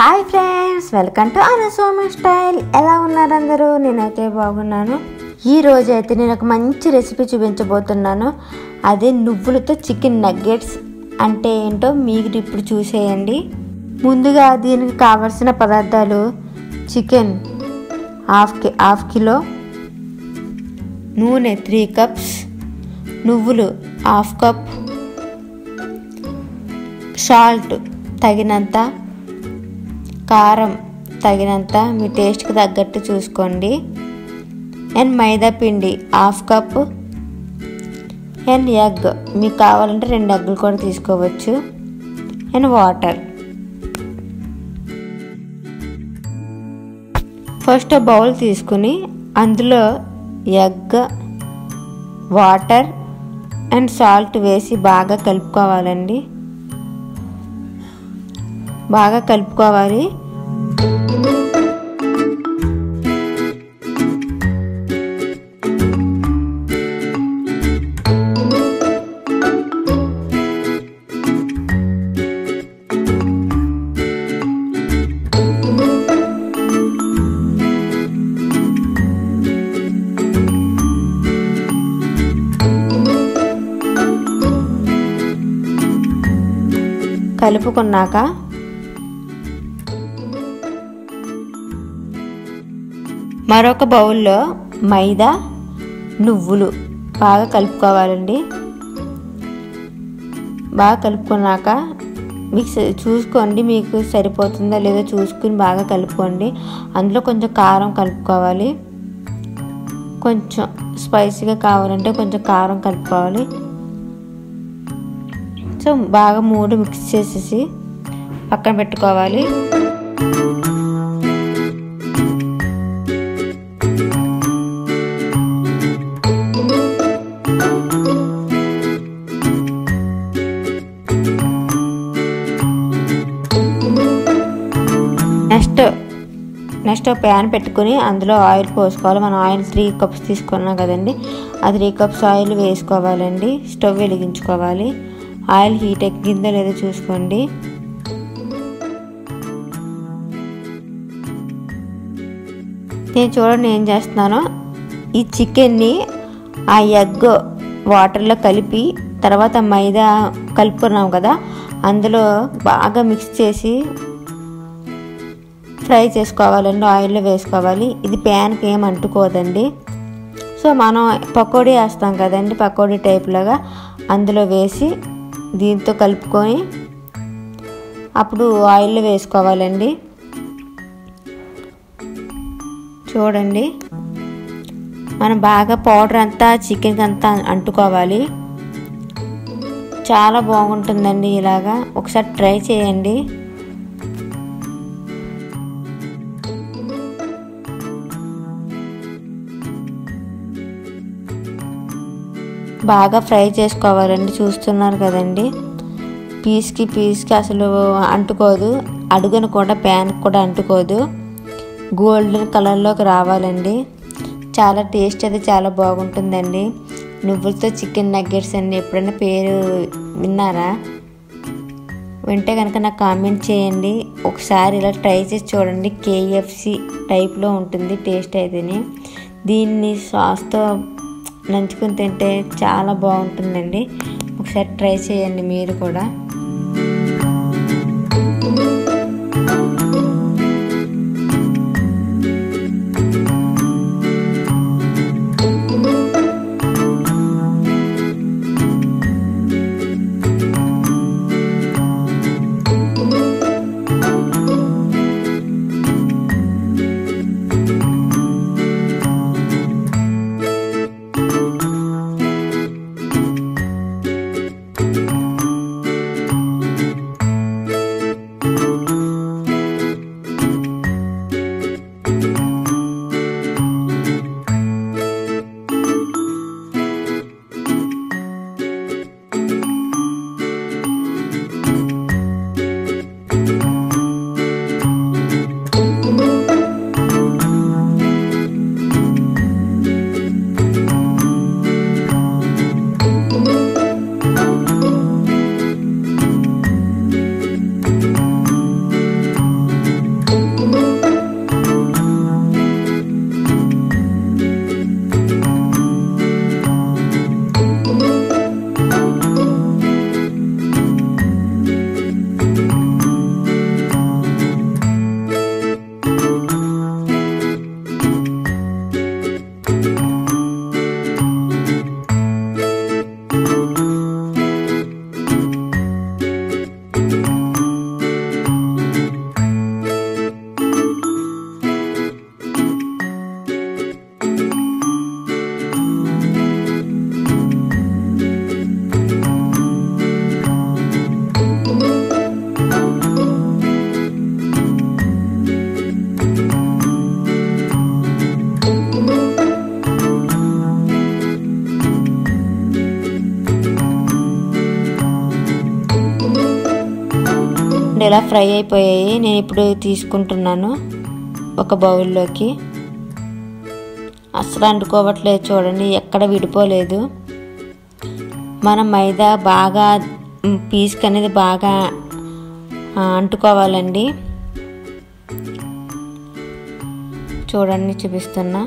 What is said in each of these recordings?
Hi friends welcome to అనసోమ style ఎలా ఉన్నారు అందరూ? నేనైతే బాగున్నాను. ఈ రోజు అయితే నేను ఒక మంచి రెసిపీ చూపించబోతున్నాను. అదే నువ్వులతో చికెన్ నగ్గెట్స్ అంటే ఏంటో మీరు ఇప్పుడు చూసేయండి. ముందుగా దీనికి కావలసిన పదార్థాలు చికెన్ హాఫ్కి హాఫ్ కిలో నూనె త్రీ కప్స్ నువ్వులు హాఫ్ కప్ సాల్ట్ తగినంత కారం తగినంత మీ టేస్ట్కి తగ్గట్టు చూసుకోండి. అండ్ మైదా పిండి హాఫ్ కప్. అండ్ ఎగ్ మీకు కావాలంటే రెండు ఎగ్గులు కూడా తీసుకోవచ్చు. And water. ఫస్ట్ బౌల్ తీసుకుని అందులో ఎగ్ వాటర్ అండ్ సాల్ట్ వేసి బాగా కలుపుకోవాలండి. బాగా కలుపుకోవాలి. కలుపుకున్నాక మరొక బౌల్లో మైదా నువ్వులు బాగా కలుపుకోవాలండి. బాగా కలుపుకున్నాక మీకు చూసుకోండి మీకు సరిపోతుందో లేదో చూసుకుని బాగా కలుపుకోండి. అందులో కొంచెం కారం కలుపుకోవాలి. కొంచెం స్పైసీగా కావాలంటే కొంచెం కారం కలుపుకోవాలి. సో బాగా మూడు మిక్స్ చేసేసి పక్కన పెట్టుకోవాలి. నెక్స్ట్ నెక్స్ట్ ప్యాన్ పెట్టుకుని అందులో ఆయిల్ పోసుకోవాలి. మనం ఆయిల్ త్రీ కప్స్ తీసుకున్నాం కదండి. ఆ త్రీ కప్స్ ఆయిల్ వేసుకోవాలండి. స్టవ్ వెలిగించుకోవాలి. ఆయిల్ హీట్ ఎక్కిందో లేదో చూసుకోండి. నేను చూడండి ఏం చేస్తున్నానో. ఈ చికెన్ని ఆ ఎగ్ వాటర్లో కలిపి తర్వాత మైదా కలుపుకున్నాం కదా అందులో బాగా మిక్స్ చేసి ఫ్రై చేసుకోవాలండి ఆయిల్లో వేసుకోవాలి. ఇది ప్యాన్కి ఏం అంటుకోదండి. సో మనం పకోడీ వేస్తాం కదండి పకోడీ టైప్లాగా. అందులో వేసి దీంతో కలుపుకొని అప్పుడు ఆయిల్లో వేసుకోవాలండి. చూడండి. మనం బాగా పౌడర్ అంతా చికెన్కి అంతా అంటుకోవాలి. చాలా బాగుంటుందండి ఇలాగా. ఒకసారి ట్రై చేయండి. బాగా ఫ్రై చేసుకోవాలండి చూస్తున్నారు కదండి. పీస్కి పీస్కి అసలు అంటుకోదు అడుగును కూడా ప్యాన్కి కూడా అంటుకోదు. గోల్డెన్ కలర్లోకి రావాలండి. చాలా టేస్ట్ అయితే చాలా బాగుంటుందండి. నువ్వులతో చికెన్ నగ్గెట్స్ అండి ఎప్పుడైనా పేరు విన్నారా? వింటే కనుక నాకు కామెంట్ చేయండి. ఒకసారి ఇలా ట్రై చేసి చూడండి కేఎఫ్సి టైప్లో ఉంటుంది టేస్ట్ అయితేనే. దీన్ని సాస్తో నంచుకుని తింటే చాలా బాగుంటుందండి. ఒకసారి ట్రై చేయండి మీరు కూడా. చూడండి ఇలా ఫ్రై అయిపోయాయి. నేను ఇప్పుడు తీసుకుంటున్నాను ఒక బౌల్లోకి. అస్సలు అంటుకోవట్లేదు చూడండి ఎక్కడ విడిపోలేదు. మనం మైదా బాగా పీస్కి అనేది బాగా అంటుకోవాలండి. చూడండి చూపిస్తున్నా.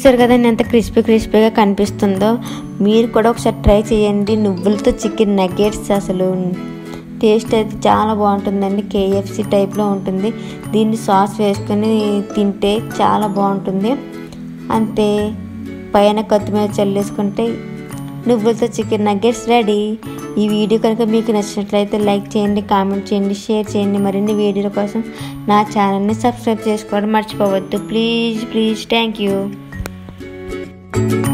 చూసారు కదండి ఎంత క్రిస్పీ క్రిస్పీగా కనిపిస్తుందో? మీరు కూడా ఒకసారి ట్రై చేయండి. నువ్వులతో చికెన్ నగ్గెట్స్ అసలు టేస్ట్ అయితే చాలా బాగుంటుందండి. కేఎఫ్సి టైప్లో ఉంటుంది. దీన్ని సాస్ వేసుకొని తింటే చాలా బాగుంటుంది. అంతే పైన కొత్తిమీర చల్లేసుకుంటే నువ్వులతో చికెన్ నగ్గెట్స్ రెడీ. ఈ వీడియో కనుక మీకు నచ్చినట్లయితే లైక్ చేయండి కామెంట్ చేయండి షేర్ చేయండి. మరిన్ని వీడియోల కోసం నా ఛానల్ని సబ్స్క్రైబ్ చేసుకోవడం మర్చిపోవద్దు. Please please. Thank you. Thank you.